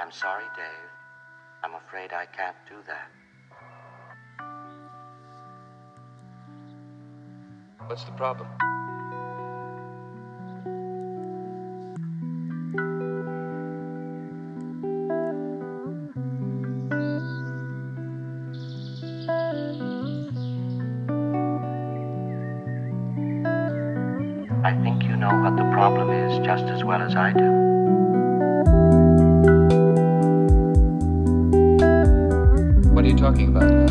I'm sorry, Dave. I'm afraid I can't do that. What's the problem? I think you know what the problem is just as well as I do. What are you talking about?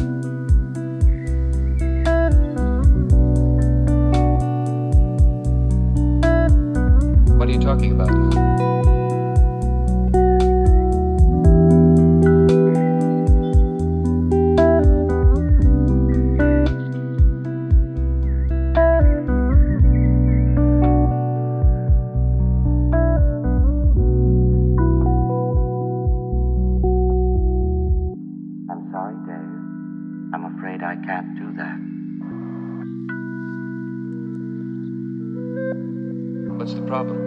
What are you talking about can't do that. What's the problem?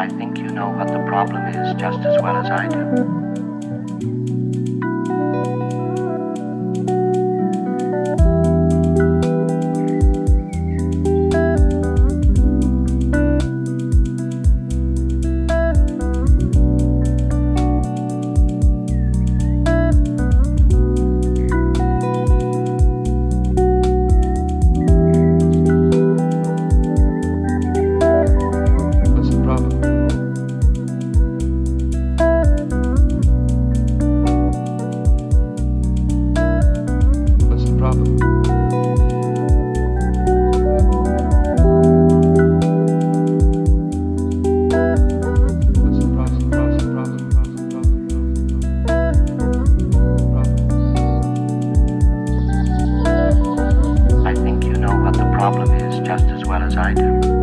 I think you know what the problem is just as well as I do. Problem? Is just as well as I do.